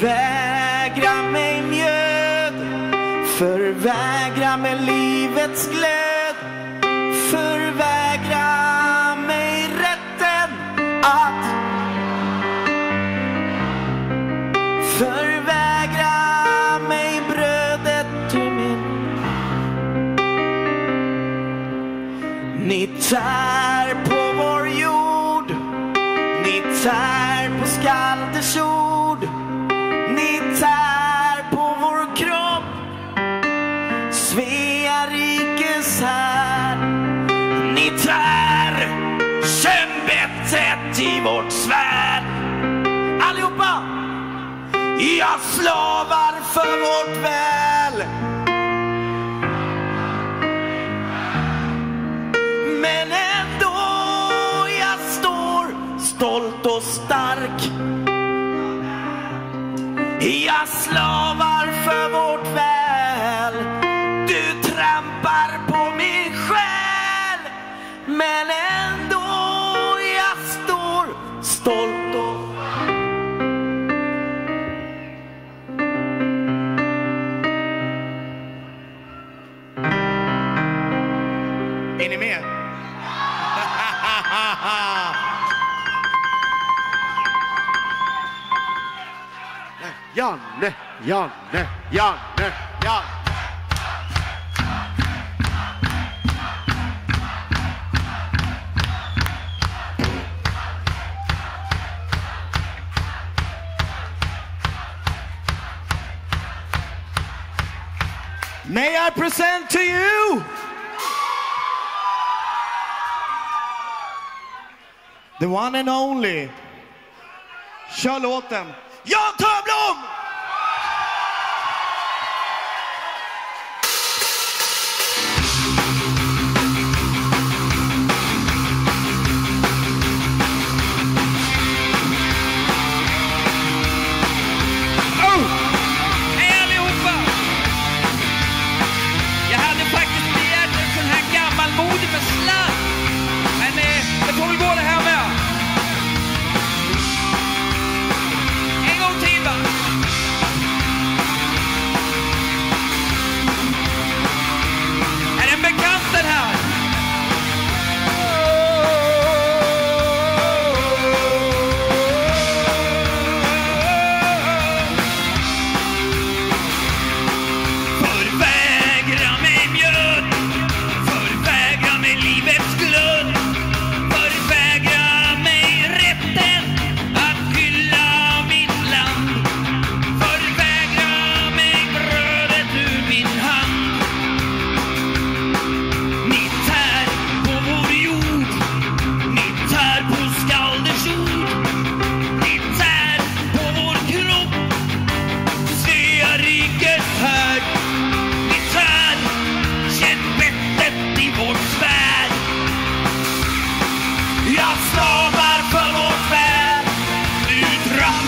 Förvägra mig mjöd, förvägra mig livets glöd, förvägra mig rätten att förvägra mig brödet till min. Ni tär på vår jord, ni tär på skalders ord i vårt svärd Allihopa! Jag slavar för vårt väl Men ändå jag står stolt och stark Jag slavar Är ni med? Janne, Janne, Janne, Janne. May I present to you the one and only. Kör låten. Jan Törnblom!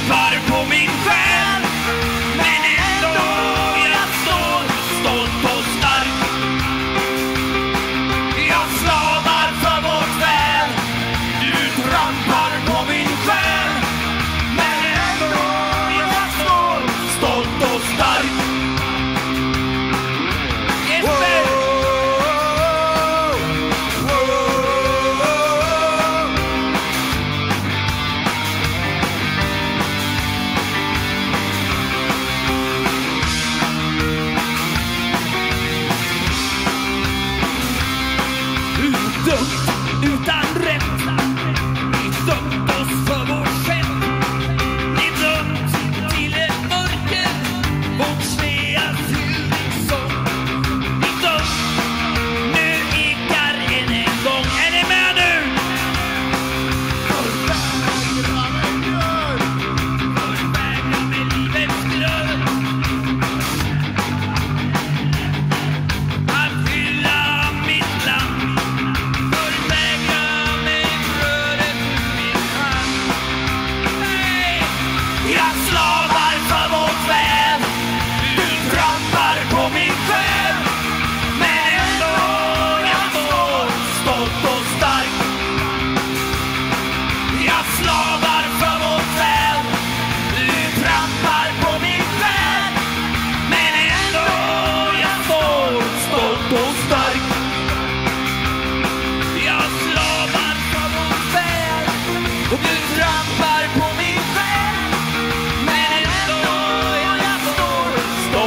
Du trampar på min själ. Men ändå jag står stolt och stark. Jag slavar för vårt väl. Du trampar på min själ.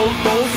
Oh.